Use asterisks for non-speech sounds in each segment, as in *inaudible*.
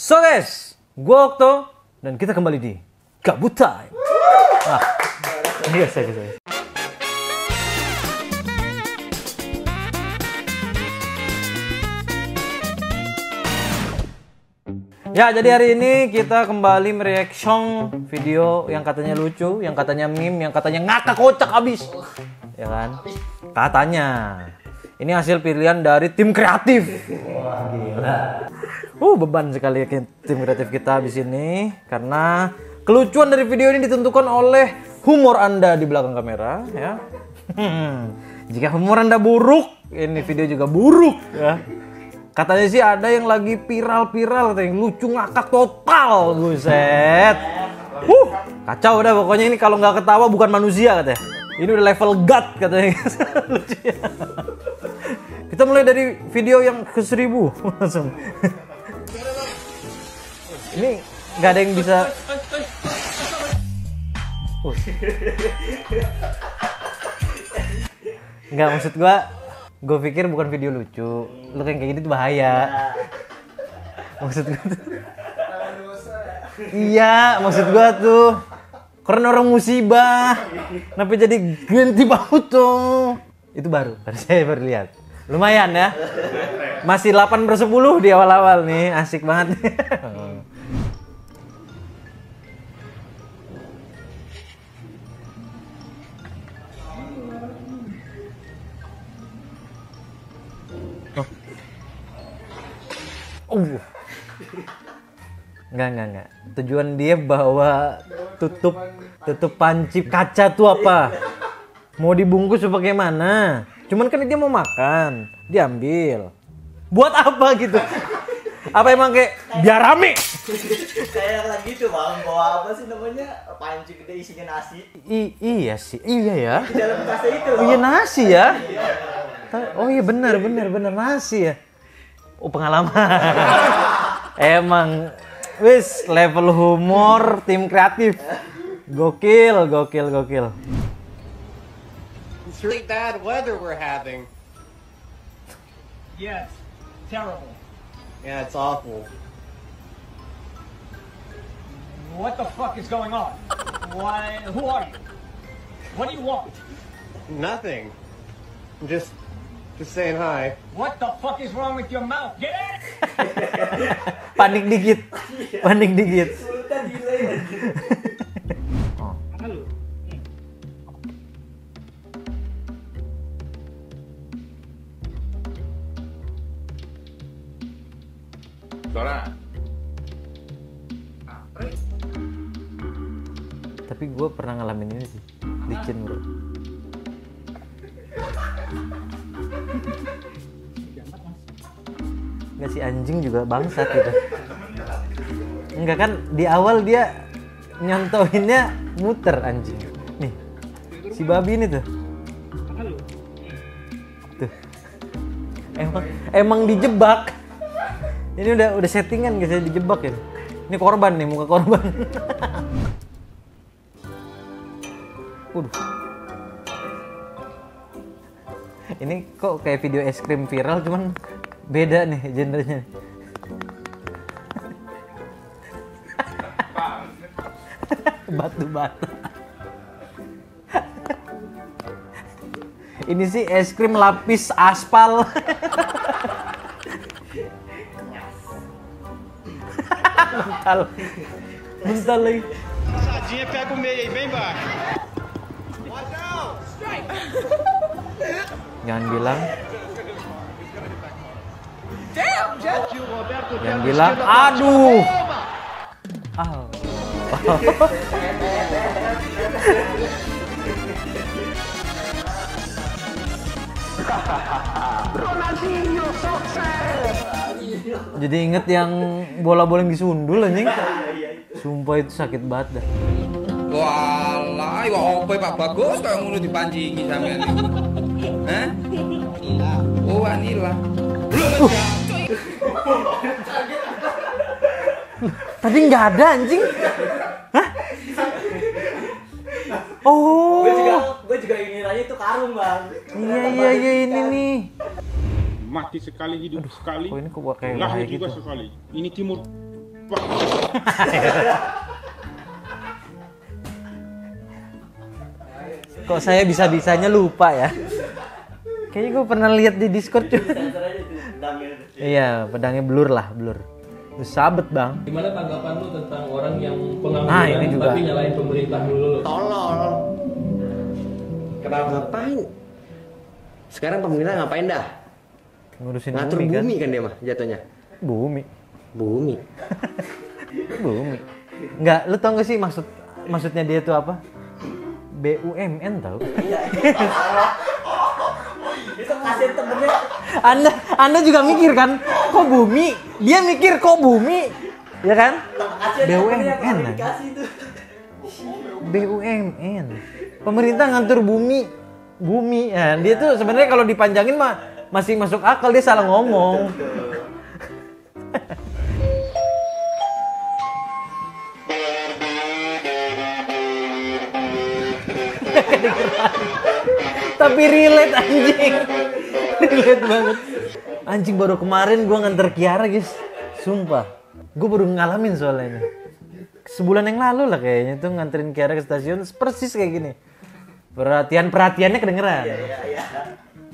So guys, gue Okto dan kita kembali di Gabut Time. Ah, iya saya guys. Ya, jadi hari ini kita kembali mereaction video yang katanya lucu, yang katanya meme, yang katanya ngakak kocak abis. Ya kan? Katanya. Ini hasil pilihan dari tim kreatif. Wah, gila. Uh, beban sekali ya tim kreatif kita habis ini karena kelucuan dari video ini ditentukan oleh humor Anda di belakang kamera ya. *laughs* Jika humor Anda buruk, ini video juga buruk ya. Katanya sih ada yang lagi viral-viral katanya lucu ngakak total, buset. Uh, kacau udah pokoknya ini kalau nggak ketawa bukan manusia katanya. Ini udah level god katanya. *laughs* Lucunya. Kita mulai dari video yang ke seribu langsung. Ini nggak ada yang bisa. Uh. Nggak maksud gua, gue pikir bukan video lucu. Lu kayak gitu tuh bahaya. Maksud gua tuh. Iya, maksud gua tuh. Karena orang musibah. Kenapa jadi ganti tuh? Itu baru, baru saya baru lihat. Lumayan ya. Masih 8 per 10 di awal-awal nih, asik banget. Uh. Enggak, enggak, enggak. Tujuan dia bawa tutup tutup panci kaca tuh apa? Mau dibungkus bagaimana? Cuman kan dia mau makan, diambil. Buat apa gitu? Apa emang kayak biar rame? kayak lagi tuh bang bawa apa sih namanya panci gede isinya nasi I iya sih, iya ya. di dalam tas itu Oh loh iya nasi ya. Oh iya benar benar benar nasi ya. Oh pengalaman. *laughs* Emang wis level humor tim kreatif. Gokil, gokil, gokil. It's really bad weather we're having. Yes, terrible. Yeah, it's awful. What the fuck is going on? Why? Who are you? What do you want? Nothing. I'm just, just saying hi. What the fuck is wrong with your mouth? Get out! *laughs* Panik dikit. Panik dikit. Tapi gue pernah ngalamin ini sih. Licin bro. Nggak si anjing juga bangsat gitu. Enggak kan di awal dia nyontohinnya muter anjing. Nih. Si babi ini tuh. Tuh. Emang emang dijebak. Ini udah udah settingan guys, ya, dijebak ya. Ini korban nih, muka korban. *laughs* Waduh. Ini kok kayak video es krim viral cuman beda nih genrenya. batu bata. Ini sih es krim lapis aspal. Mental. Mental lagi. Sadinha pega o meio aí, bem embaixo. Jangan bilang. Jangan bilang, aduh. Ah. *laughs* Jadi inget yang bola-bola yang disundul anjing. Sumpah itu sakit banget dah. Walah, wah opo Pak Bagus kaya ngono dipancingi sampean. *laughs* Hah? Oh, Tadi nggak ada anjing. Hah? Oh. gue juga gue juga ingin aja itu karung bang Iya iya iya ini nih. mati sekali hidup sekali kok ini kok kayak lahir juga gitu? sekali ini timur Kok saya bisa-bisanya lupa ya? Kayaknya gue pernah lihat di Discord cuy. Tuh, pedangnya tuh. Iya, pedangnya blur lah, blur. Sabet bang. Gimana tanggapan lu tentang orang yang pengangguran Ah, ini juga. tapi nyalain pemerintah dulu? Tolol. Kenapa? Ngapain? Sekarang pemerintah ngapain dah? Ngurusin Ngatur bumi, bumi, kan? kan dia mah jatuhnya. Bumi. Bumi. *laughs* Bumi. Enggak, lu tau gak sih maksud maksudnya dia *laughs* itu apa? BUMN tau? Itu kasihan temennya. Anda Anda juga mikir kan? Kok bumi? Dia mikir kok bumi? Ya kan? BUMN. BUMN. Pemerintah ngatur bumi. Bumi. Ya, dia tuh sebenarnya kalau dipanjangin mah masih masuk akal dia salah ngomong. *laughs* Tapi relate anjing. Relate banget. Anjing baru kemarin gua nganter Kiara guys. Sumpah. Gue baru ngalamin soalnya ini. Sebulan yang lalu lah kayaknya tuh nganterin Kiara ke stasiun persis kayak gini. Perhatian-perhatiannya kedengeran.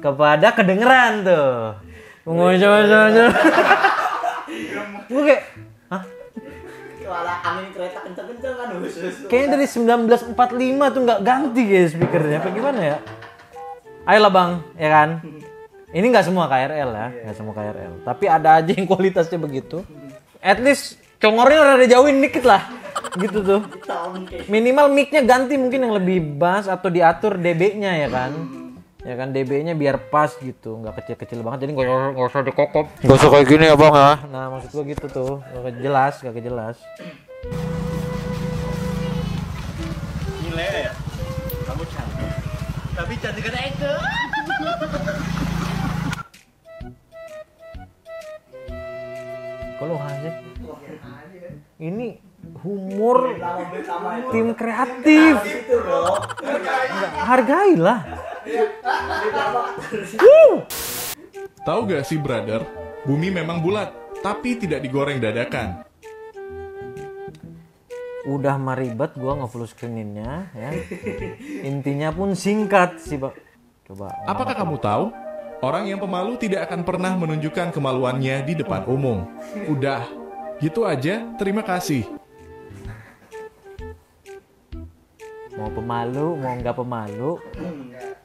Kepada kedengeran tuh. Ngomong-ngomong. Gue kayak, hah? Malah angin kereta kenceng-kenceng kan khusus. Kayaknya dari 1945 tuh nggak ganti guys speakernya. Apa gimana ya? Ayolah bang, ya kan? Ini nggak semua KRL ya, nggak semua KRL. Tapi ada aja yang kualitasnya begitu. At least congornya udah dijauhin dikit lah, gitu tuh. Kayak Minimal mic-nya ganti mungkin yang lebih bass atau diatur dB-nya ya kan? Ya kan dB-nya biar pas gitu, nggak kecil-kecil banget. Jadi nggak nggak usah dikokop. Nggak usah kayak gini ya bang ya. Nah maksud gua gitu tuh, nggak jelas, nggak jelas. Gila ya. Kamu cantik. Tapi cantik kan Eke. *laughs* Kalau aja. Ini humor tim kreatif. Hargailah. Tahu gak sih brother, bumi memang bulat, tapi tidak digoreng dadakan. Udah mah ribet gua nge-full screeninnya ya. Intinya pun singkat sih, Pak. Coba. Apakah kamu tahu? Orang yang pemalu tidak akan pernah menunjukkan kemaluannya di depan umum. Udah, gitu aja, terima kasih. Mau pemalu, mau nggak pemalu.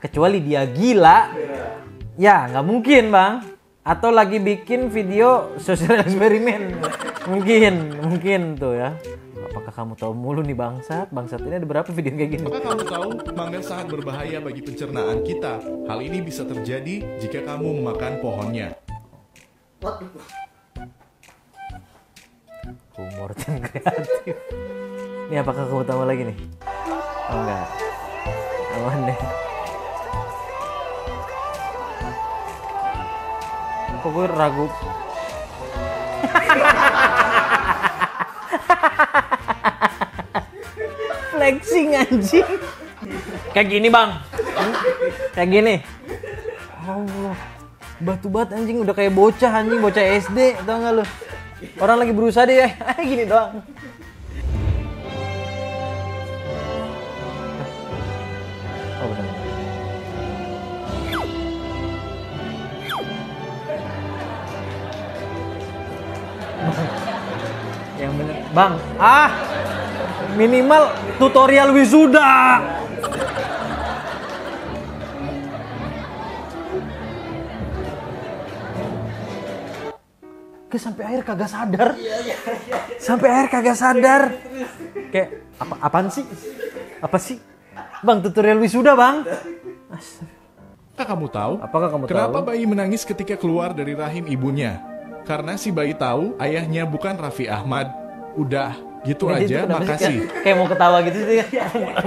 Kecuali dia gila. Ya, nggak mungkin, Bang. Atau lagi bikin video sosial *laughs* eksperimen. Mungkin, mungkin tuh ya. Apakah kamu tahu mulu nih bangsat? Bangsat ini ada berapa video kayak gini? Apakah kamu tahu mangga sangat berbahaya bagi pencernaan kita? Hal ini bisa terjadi jika kamu memakan pohonnya. Humor kreatif. Ini apakah kamu tahu lagi nih? Oh enggak. Aman deh. Kok gue ragu? *laughs* Flexing anjing. Kayak gini bang. Kayak gini. Allah. Batu bat anjing udah kayak bocah anjing bocah SD tau gak lu? Orang lagi berusaha deh, eh *laughs* gini doang. Oh benar. *laughs* Yang bener, bang. Ah, minimal tutorial wisuda. Ke sampai akhir kagak sadar. Sampai akhir kagak sadar. Kayak apa apaan sih? Apa sih? Bang tutorial wisuda, Bang. Apakah kamu tahu? Apakah kamu Kenapa tahu? bayi menangis ketika keluar dari rahim ibunya? Karena si bayi tahu ayahnya bukan Raffi Ahmad. Udah, gitu dia aja, makasih. Kayak, kayak mau ketawa gitu sih.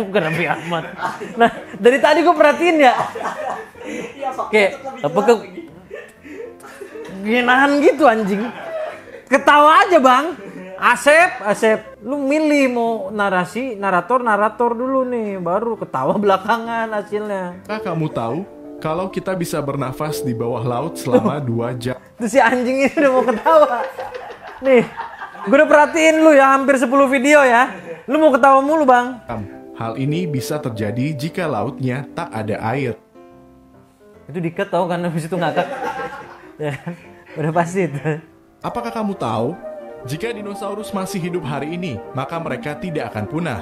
Bukan Raffi Ahmad. Nah, dari tadi gue perhatiin ya. Kayak apa ke ginahan gitu anjing. Ketawa aja, Bang. Asep, Asep, lu milih mau narasi, narator, narator dulu nih, baru ketawa belakangan hasilnya. Apakah kamu tahu kalau kita bisa bernafas di bawah laut selama *laughs* dua jam? Terus si anjing ini udah mau ketawa. Nih, Gue udah perhatiin lu ya hampir 10 video ya. Lu mau ketawa mulu, Bang. Hal ini bisa terjadi jika lautnya tak ada air. Itu diket tau kan habis itu ngakak. ya? Udah pasti itu. Apakah kamu tahu? Jika dinosaurus masih hidup hari ini, maka mereka tidak akan punah.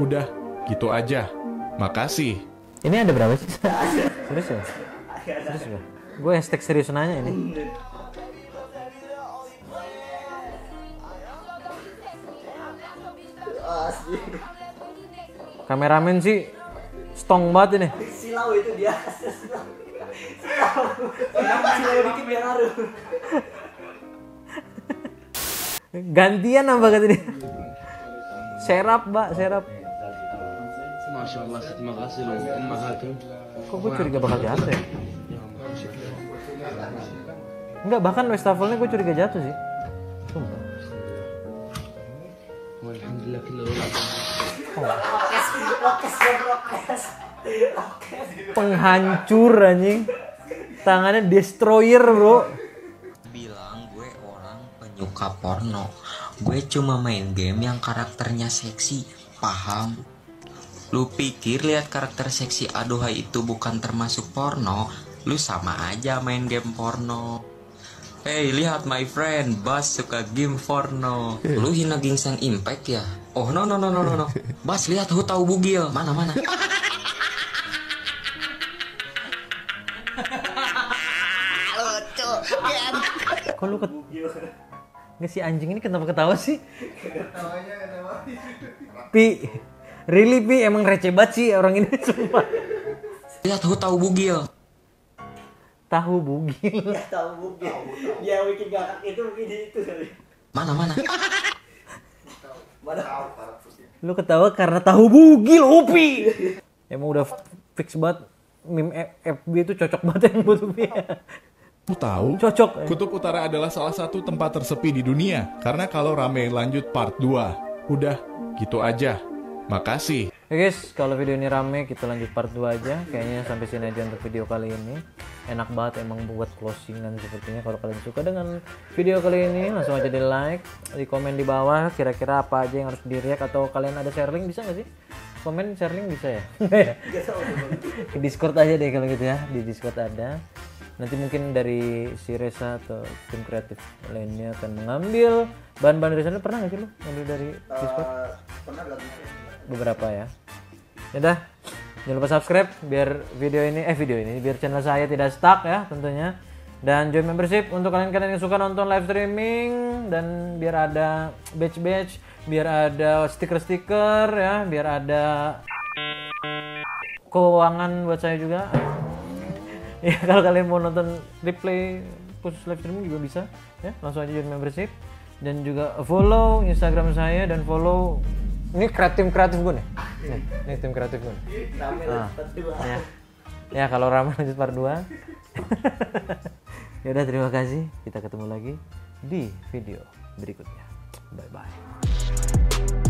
Udah, gitu aja. Makasih. Ini ada berapa sih? Serius ya? Serius ya? Gue hashtag serius nanya ini. Kameramen sih stong banget ini. Silau itu dia. Silau. Silau. Dikit biar ngaruh. Gantian apa kata dia? Serap, Mbak, serap. Masya Allah, terima kasih loh. Terima kasih. Kok gue curiga bakal jatuh ya? Enggak, bahkan wastafelnya gue curiga jatuh sih. Alhamdulillah kita Rokes, rokes, rokes. Penghancur anjing. Tangannya destroyer, Bro. bilang gue orang penyuka porno gue cuma main game yang karakternya seksi paham lu pikir lihat karakter seksi aduhai itu bukan termasuk porno lu sama aja main game porno Hey lihat my friend. Bas suka game porno Lu hina gingseng impact ya? Oh no no no no no no. Bas lihat hu tahu bugil? Mana mana? Kok lu ket... Nggak si anjing ini kenapa ketawa sih? Pi, really Pi? Emang receh banget sih orang ini *laughs* sumpah. Lihat hu tahu bugil Tahu bugil. *laughs* Ya tahu mungkin. Dia bikin gakak itu mungkin itu kali. Mana mana *laughs* Mana? Lu ketawa karena tahu bugil, Upi. Emang udah fix banget meme FB itu cocok banget yang buat Upi. Tahu? Cocok. Kutub Utara adalah salah satu tempat tersepi di dunia. Karena kalau rame lanjut part 2. Udah, gitu aja. Makasih. Oke guys, kalau video ini rame kita lanjut part 2 aja. Kayaknya sampai sini aja untuk video kali ini. Enak banget emang buat closingan sepertinya. Kalau kalian suka dengan video kali ini, langsung aja di like, di komen di bawah. Kira-kira apa aja yang harus di react atau kalian ada share link bisa nggak sih? Komen share link bisa ya? Ke *laughs* Discord aja deh kalau gitu ya. Di Discord ada. Nanti mungkin dari si Reza atau tim kreatif lainnya akan mengambil bahan-bahan dari sana. Pernah nggak sih lu ngambil dari Discord? Pernah lagi. Beberapa ya. Yaudah, jangan lupa subscribe biar video ini eh video ini biar channel saya tidak stuck ya tentunya. Dan join membership untuk kalian-kalian yang suka nonton live streaming dan biar ada badge-badge, biar ada stiker-stiker ya, biar ada keuangan buat saya juga. *laughs* ya kalau kalian mau nonton replay khusus live streaming juga bisa ya langsung aja join membership dan juga follow Instagram saya dan follow ini kreatif kreatif gue nih. Nih ini tim kreatif gue nih. Rame ya ya kalau ramai lanjut part 2 *laughs* ya udah terima kasih. Kita ketemu lagi di video berikutnya. Bye bye